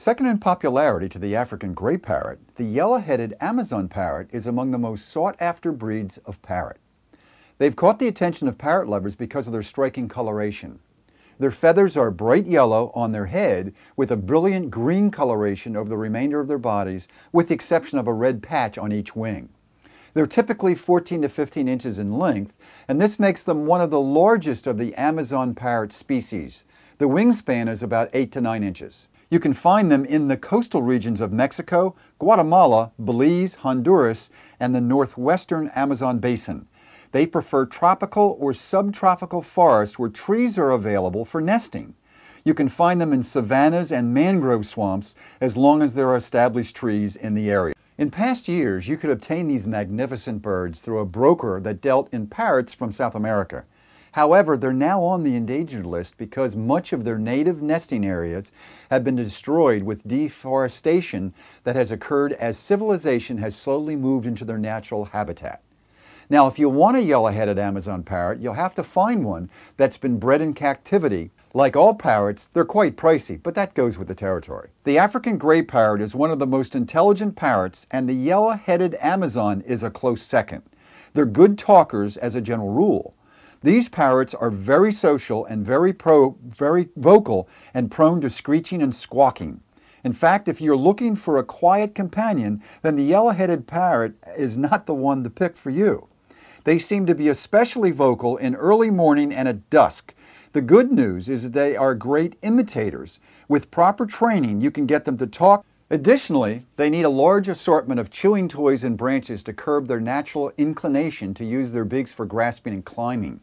Second in popularity to the African gray parrot, the yellow-headed Amazon parrot is among the most sought-after breeds of parrot. They've caught the attention of parrot lovers because of their striking coloration. Their feathers are bright yellow on their head with a brilliant green coloration over the remainder of their bodies with the exception of a red patch on each wing. They're typically 14 to 15 inches in length, and this makes them one of the largest of the Amazon parrot species. The wingspan is about 8 to 9 inches. You can find them in the coastal regions of Mexico, Guatemala, Belize, Honduras, and the northwestern Amazon basin. They prefer tropical or subtropical forests where trees are available for nesting. You can find them in savannas and mangrove swamps as long as there are established trees in the area. In past years, you could obtain these magnificent birds through a broker that dealt in parrots from South America. However, they're now on the endangered list because much of their native nesting areas have been destroyed with deforestation that has occurred as civilization has slowly moved into their natural habitat. Now, if you want a yellow-headed Amazon parrot, you'll have to find one that's been bred in captivity. Like all parrots, they're quite pricey, but that goes with the territory. The African gray parrot is one of the most intelligent parrots, and the yellow-headed Amazon is a close second. They're good talkers as a general rule. These parrots are very social and very, pro, very vocal and prone to screeching and squawking. In fact, if you're looking for a quiet companion, then the yellow-headed parrot is not the one to pick for you. They seem to be especially vocal in early morning and at dusk. The good news is that they are great imitators. With proper training, you can get them to talk. Additionally, they need a large assortment of chewing toys and branches to curb their natural inclination to use their beaks for grasping and climbing.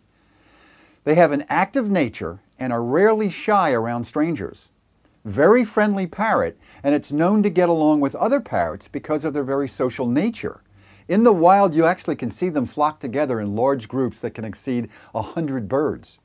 They have an active nature and are rarely shy around strangers. Very friendly parrot, and it's known to get along with other parrots because of their very social nature. In the wild, you actually can see them flock together in large groups that can exceed a hundred birds.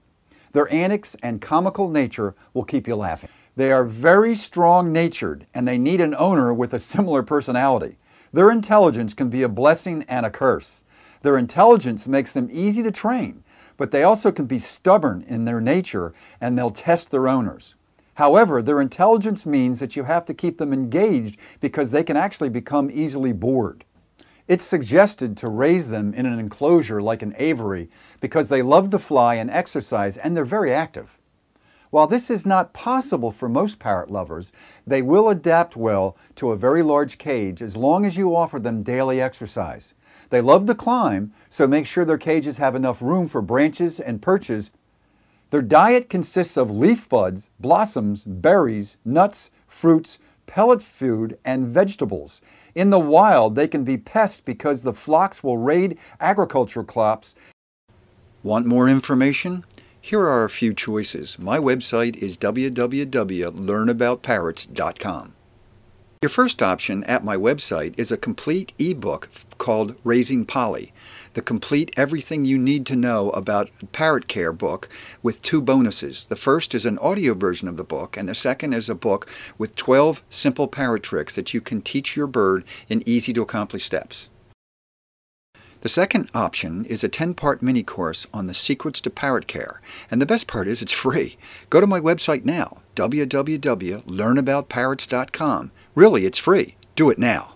Their antics and comical nature will keep you laughing. They are very strong-natured, and they need an owner with a similar personality. Their intelligence can be a blessing and a curse. Their intelligence makes them easy to train, but they also can be stubborn in their nature and they'll test their owners. However, their intelligence means that you have to keep them engaged because they can actually become easily bored. It's suggested to raise them in an enclosure like an aviary because they love to fly and exercise and they're very active. While this is not possible for most parrot lovers, they will adapt well to a very large cage as long as you offer them daily exercise. They love to climb, so make sure their cages have enough room for branches and perches. Their diet consists of leaf buds, blossoms, berries, nuts, fruits, pellet food, and vegetables. In the wild, they can be pests because the flocks will raid agricultural crops. Want more information? Here are a few choices. My website is www.learnaboutparrots.com. Your first option at my website is a complete ebook called Raising Polly, the complete everything you need to know about parrot care book with two bonuses. The first is an audio version of the book, and the second is a book with 12 simple parrot tricks that you can teach your bird in easy to accomplish steps. The second option is a 10-part mini course on the secrets to parrot care, and the best part is it's free. Go to my website now, www.learnaboutparrots.com Really, it's free. Do it now.